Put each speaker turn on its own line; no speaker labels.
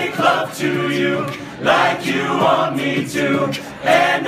make love to you like you want me to, and